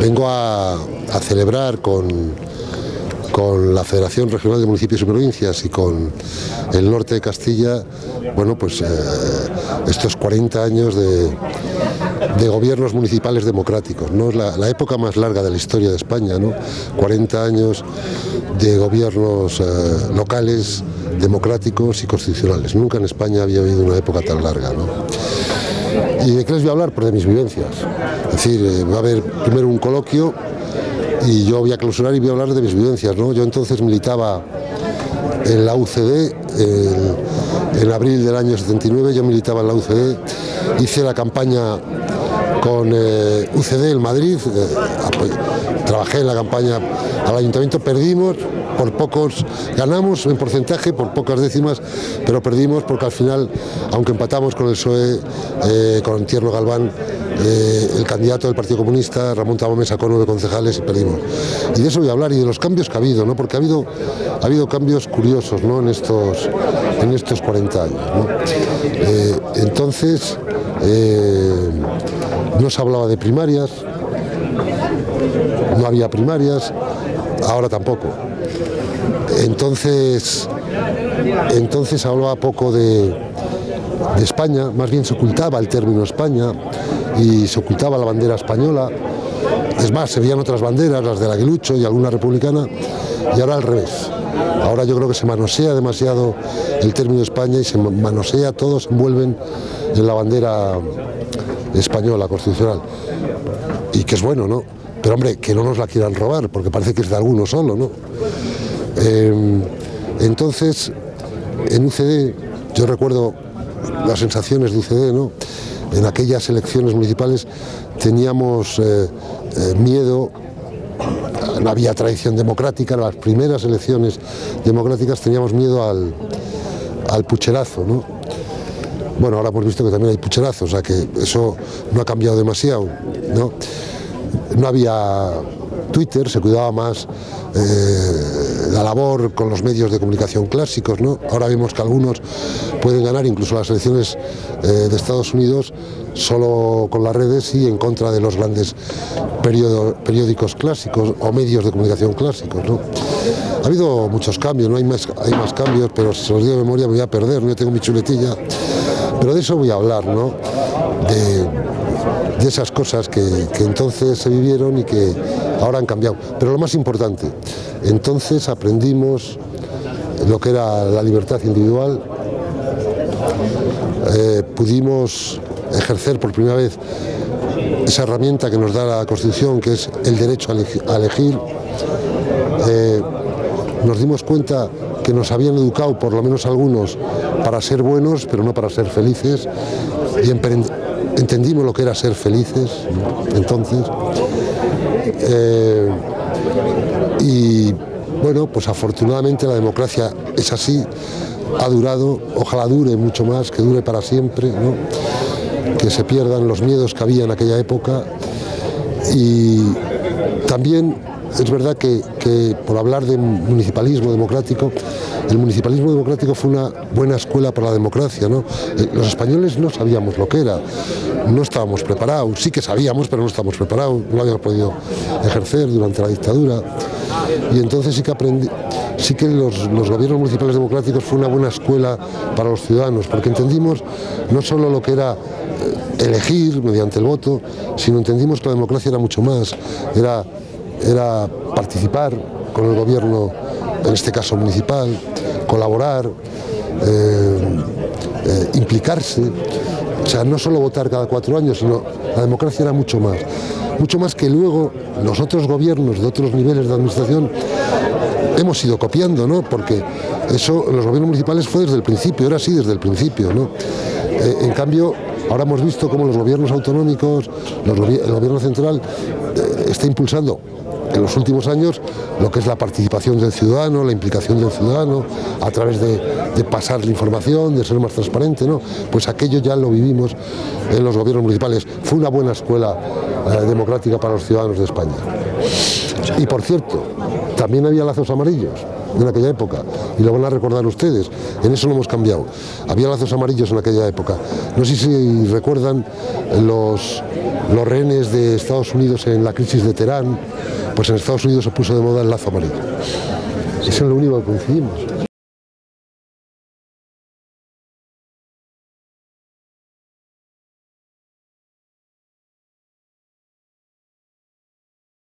Vengo a, celebrar con, con la Federación Regional de Municipios y Provincias y con el norte de Castilla, bueno, pues eh, estos 40 años de, gobiernos municipales democráticos. ¿no? Es la, época más larga de la historia de España, ¿no? 40 años de gobiernos eh, locales, democráticos y constitucionales. Nunca en España había habido una época tan larga. ¿Y de qué les voy a hablar? Pues de mis vivencias. Es decir, eh, va a haber primero un coloquio y yo voy a clausurar y voy a hablar de mis vivencias. ¿no? Yo entonces militaba en la UCD, en abril del año 79 yo militaba en la UCD, hice la campaña con eh, UCD en Madrid, eh, trabajé en la campaña al ayuntamiento, perdimos, por pocos, ganamos en porcentaje por pocas décimas, pero perdimos porque al final, aunque empatamos con el PSOE, eh, con Tierno Galván, eh, el candidato del Partido Comunista, Ramón Tabame, sacó nueve concejales y perdimos. Y de eso voy a hablar y de los cambios que ha habido, ¿no? porque ha habido, ha habido cambios curiosos ¿no? en, estos, en estos 40 años. Eh, entonces, no se hablaba de primarias, no había primarias, ahora tampoco. Entonces, entonces hablaba poco de, España, más bien se ocultaba el término España y se ocultaba la bandera española. Es más, se veían otras banderas, las del aguilucho y alguna republicana, y ahora al revés. Ahora yo creo que se manosea demasiado el término España y se manosea, todos envuelven en la bandera española, constitucional. Y que es bueno, ¿no? Pero hombre, que no nos la quieran robar, porque parece que es de alguno solo, ¿no? Em, entonces, en UCD, yo recuerdo las sensaciones de UCD, ¿no? En aquellas elecciones municipales teníamos eh, eh, miedo, no había tradición democrática, en las primeras elecciones democráticas teníamos miedo al, al pucherazo, ¿no? Bueno, ahora hemos visto que también hay pucherazos, o sea que eso no ha cambiado demasiado, ¿no? No había Twitter, se cuidaba más eh, la labor con los medios de comunicación clásicos. ¿no? Ahora vemos que algunos pueden ganar incluso las elecciones eh, de Estados Unidos solo con las redes y en contra de los grandes periódicos clásicos o medios de comunicación clásicos. ¿no? Ha habido muchos cambios, ¿no? hay, más, cambios, pero si se los digo de memoria me voy a perder, no tengo mi chuletilla. Pero de eso voy a hablar, ¿no? de, esas cosas que entonces se vivieron y que ahora han cambiado. Pero lo más importante, entonces aprendimos lo que era la libertad individual, eh, pudimos ejercer por primera vez esa herramienta que nos da la Constitución, que es el derecho a elegir. Eh, nos dimos cuenta que nos habían educado, por lo menos algunos, para ser buenos, pero no para ser felices, y entendimos lo que era ser felices, entonces, eh, y bueno, pues afortunadamente la democracia es así, ha durado, ojalá dure mucho más, que dure para siempre, que se pierdan los miedos que había en aquella época y también es verdad que, por hablar de municipalismo democrático, el municipalismo democrático fue una buena escuela para la democracia. Eh, los españoles no sabíamos lo que era, no estábamos preparados, sí que sabíamos, pero no estábamos preparados, no lo habíamos podido ejercer durante la dictadura. Y entonces sí que aprendí, sí que los, los, gobiernos municipales democráticos fue una buena escuela para los ciudadanos, porque entendimos no solo lo que era eh, elegir mediante el voto, sino entendimos que la democracia era mucho más, era era participar con el gobierno, en este caso municipal, colaborar, eh, eh, implicarse, o sea, no solo votar cada cuatro años, sino la democracia era mucho más. Mucho más que luego los otros gobiernos de otros niveles de administración hemos ido copiando, ¿no? Porque eso los gobiernos municipales fue desde el principio, era así desde el principio, ¿no? Eh, en cambio, ahora hemos visto cómo los gobiernos autonómicos, el gobierno central está impulsando en los últimos años lo que es la participación del ciudadano, la implicación del ciudadano, a través de, pasar la información, de ser más transparente, ¿no? Pues aquello ya lo vivimos en los gobiernos municipales. Fue una buena escuela eh, democrática para los ciudadanos de España. Y por cierto, también había lazos amarillos. en aquella época y lo van a recordar ustedes. En eso no hemos cambiado. Había lazos amarillos en aquella época. No sé si recuerdan los, los rehenes de Estados Unidos en la crisis de Teherán, pues en Estados Unidos se puso de moda el lazo amarillo. Es en lo único que coincidimos.